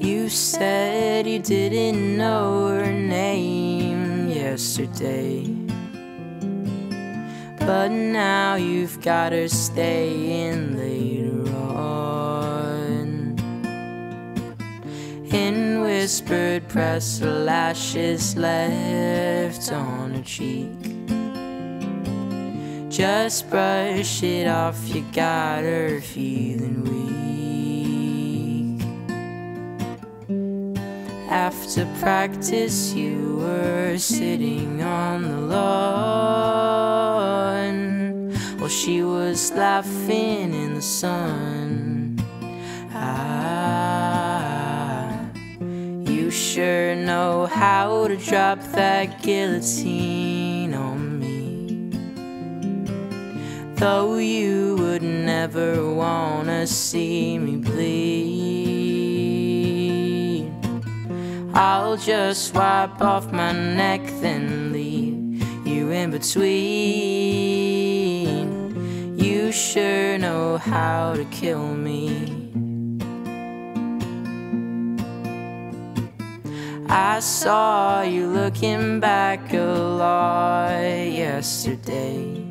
You said you didn't know her name yesterday. But now you've got her staying later on. In whispered press, her lashes left on her cheek. Just brush it off, you got her feeling weak. After practice, you were sitting on the lawn while she was laughing in the sun. Ah, you sure know how to drop that guillotine on me. Though you would never wanna see me bleed. I'll just wipe off my neck, then leave you in between. You sure know how to kill me. I saw you looking back a lot yesterday.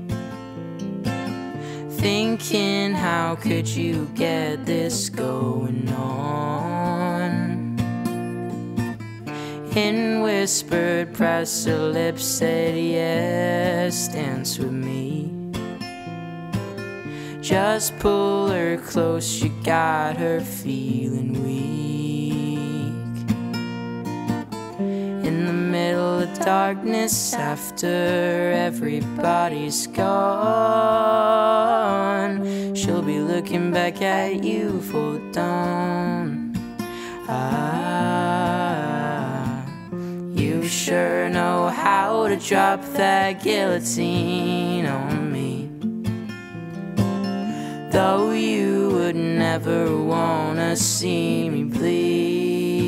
Thinking, how could you get this going on? In whispered press, her lips said yes, dance with me. Just pull her close, you got her feeling weak. In the middle of darkness, after everybody's gone, she'll be looking back at you for dawn. Ah, sure know how to drop that guillotine on me. Though you would never wanna see me bleed.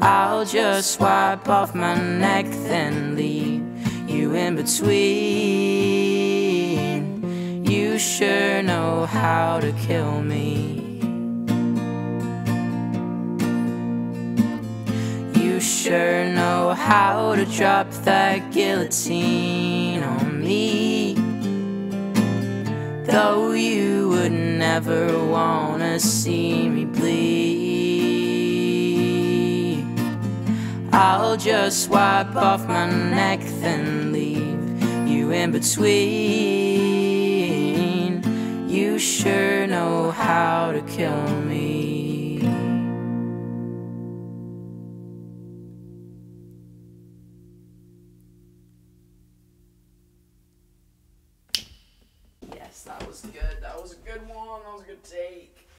I'll just wipe off my neck, then leave you in between. You sure know how to kill me. Sure know how to drop that guillotine on me. Though you would never wanna see me bleed. I'll just wipe off my neck, then leave you in between. You sure know how to kill me. Yes, that was good. That was a good one. That was a good take.